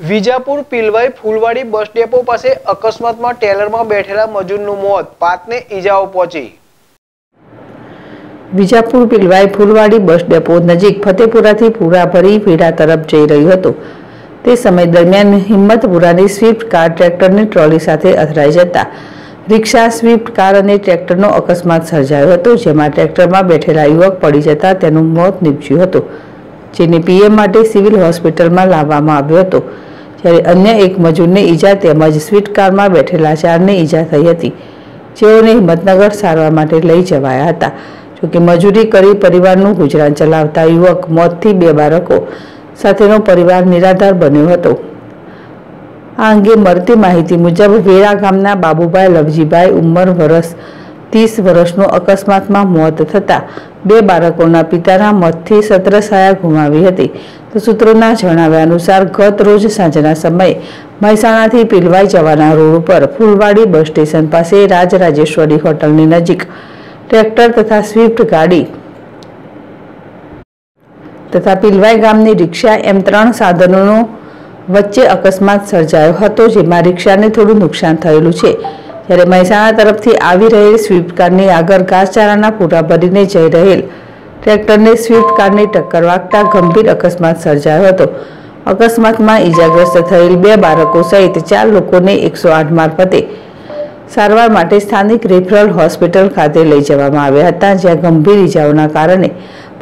Vijapur Pilvai Phulwadi bus depot પાસે અકસ્માતમાં ટેલરમાં બેઠેલા મજૂરનું મોત પાંચને ઈજાઓ પહોંચી. વિજાપુર પિલવાઈ ફૂલવાડી બસ ડેપો નજીક ફતેપુરાથી પૂરા ભરી વીડા તરફ જઈ રહ્યું હતું. તે સમય દરમિયાન હિંમતપુરાની સ્વિફ્ટ કાર ટ્રેક્ટરની ટ્રોલી સાથે અથડાઈ જતા. રિક્ષા, સ્વિફ્ટ કાર અને ટ્રેક્ટરનો અકસ્માત સર્જાયો હતો, જેમાં ટ્રેક્ટરમાં બેઠેલા યુવક પડી જતા તેનું મોત નીપજ્યું હતું. જેને પીએમ માટે સિવિલ હોસ્પિટલમાં લાવવામાં આવ્યો હતો. જ્યારે અન્ય એક મજૂરને ઈજા તેમજ સ્વીટ કારમાં બેઠેલા ચારને ઈજા થઈ હતી. જેઓને હિંમતનગર સારવાર માટે લઈ જવાયા હતા. જોકે મજૂરી કરી પરિવારનું ગુજરાન ચલાવતા યુવક મોતથી બે બાળકો સાથેનો પરિવાર નિરાધાર બન્યો હતો. આ અંગે મળતી માહિતી મુજબ વેરા ગામના બાબુભાઈ લવજીભાઈ ઉંમર વર્ષ ત્રીસ વર્ષનું અકસ્માતમાં મોત થતાં બે બાળકોના પિતાના મોતથી સત્રછાયા ગુમાવી હતી. તો સૂત્રોના જણાવ્યા અનુસાર ગત રોજ સાંજના સમયે મહેસાણાથી પીલવાઈ જવાના રોડ ઉપર ફૂલવાડી બસ સ્ટેશન પાસે રાજરાજેશ્વરી હોટલની નજીક ટ્રેક્ટર તથા સ્વિફ્ટ ગાડી તથા પીલવાઈ ગામની રિક્ષા એમ ત્રણ સાધનોનો વચ્ચે અકસ્માત સર્જાયો હતો, જેમાં રિક્ષાને થોડું નુકસાન થયેલું છે. જ્યારે મહેસાણા તરફથી આવી રહેલ સ્વિફ્ટ કારની આગળ ઘાસચારાના પૂરા ભરીને જઈ રહેલ ટ્રેક્ટરને સ્વિફ્ટ કારની ટક્કર વાગતા ગંભીર અકસ્માત સર્જાયો હતો. અકસ્માતમાં ઈજાગ્રસ્ત થયેલ બે બાળકો સહિત ચાર લોકોને એકસો આઠ મારફતે સારવાર માટે સ્થાનિક રેફરલ હોસ્પિટલ ખાતે લઈ જવામાં આવ્યા હતા, જ્યાં ગંભીર ઈજાઓના કારણે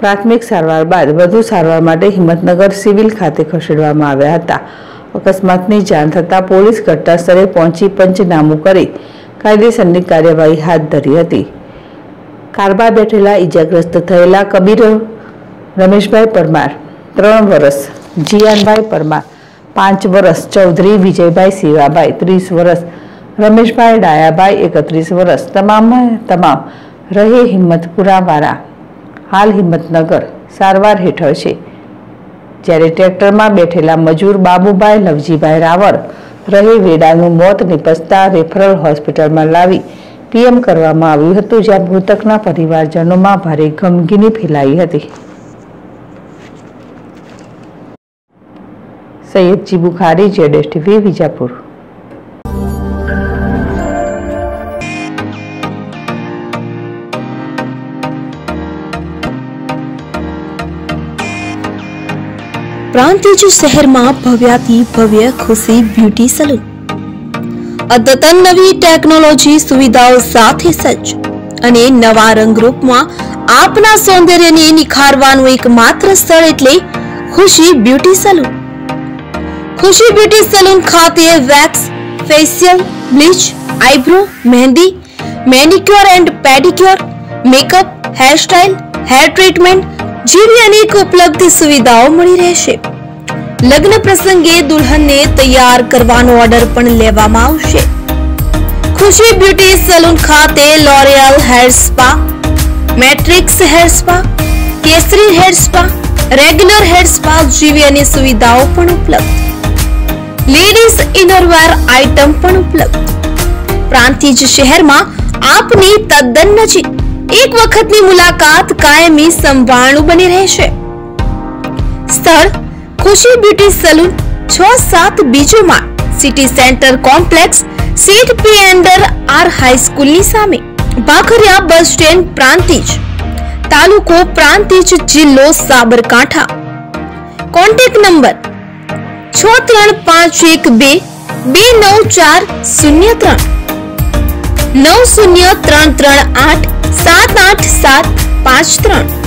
પ્રાથમિક સારવાર બાદ વધુ સારવાર માટે હિંમતનગર સિવિલ ખાતે ખસેડવામાં આવ્યા હતા. અકસ્માતની જાણ થતાં પોલીસ ઘટનાસ્થળે પહોંચી પંચનામું કરી કાયદેસરની કાર્યવાહી હાથ ધરી હતી. કારમાં બેઠેલા ઈજાગ્રસ્ત થયેલા કબીર, રમેશભાઈ પરમાર, ત્રણ વર્ષ જીયાનભાઈ પરમાર, પાંચ વર્ષ ચૌધરી વિજયભાઈ શિવાભાઈ, ત્રીસ વર્ષ રમેશભાઈ ડાયાભાઈ, એકત્રીસ વર્ષ તમામ તમામ રહે હિંમતપુરાવાળા હાલ હિંમતનગર સારવાર હેઠળ છે. જ્યારે ટ્રેક્ટરમાં બેઠેલા મજૂર બાબુભાઈ લવજીભાઈ રાવળ રહે વેડાનું મોત નિપજતા રેફરલ હોસ્પિટલમાં લાવી પીએમ કરવામાં આવ્યું હતું, જ્યાં મૃતકના પરિવારજનોમાં ભારે ગમગીની ફેલાઈ હતી. સૈયદજી બુખારી, જેડેશ ટીવી, વિજાપુર. પ્રાંતિજ શહેરમાં ભવ્યાતી ભવ્ય ખુશી બ્યુટી સલૂન. અદ્યતન નવી ટેકનોલોજી સુવિધાઓ સાથે સજ્જ અને નવા રંગરૂપમાં આપના સૌંદર્યને નિખારવાનું એકમાત્ર સ્થળ એટલે Khushi beauty salon. Khushi beauty salon ખાતે wax, facial, bleach, eyebrow, mehendi, manicure and pedicure, makeup hairstyle hair treatment જેવી અનેક ઉપલબ્ધ સુવિધાઓ મળી રહેશે. લગ્ન પ્રસંગે દુલ્હનને તૈયાર કરવાનો ઓર્ડર પણ લેવામાં આવશે. ખુશી બ્યુટી સલૂન ખાતે L'Oreal hair spa Matrix hair spa Kesari hair spa regular hair spa જેવી અનેક સુવિધાઓ પણ ઉપલબ્ધ. લેડીઝ ઇનરવેર આઇટમ પણ ઉપલબ્ધ. પ્રાંતિજ શહેરમાં આપની તદ્દન નજીક એક વખતની મુલાકાત કાયમી સંભાળનું બની રહેશે. સ્થળ ખુશી બ્યુટી સલૂન છ સાત બીજુમાં સિટી સેન્ટર કોમ્પ્લેક્સ સીટ પી એન્ડર આર હાઈસ્કૂલની સામે. Bhakhariya bus stand Prantij. તાલુકો પ્રાંતિજ જિલ્લો સાબરકાંઠા. કોન્ટેક્ટ નંબર છ ત્રણ પાંચ એક બે બે નવ ચાર શૂન્ય ત્રણ. નવ શૂન્ય ત્રણ ત્રણ આઠ, સાત આઠ સાત પાંચ ત્રણ.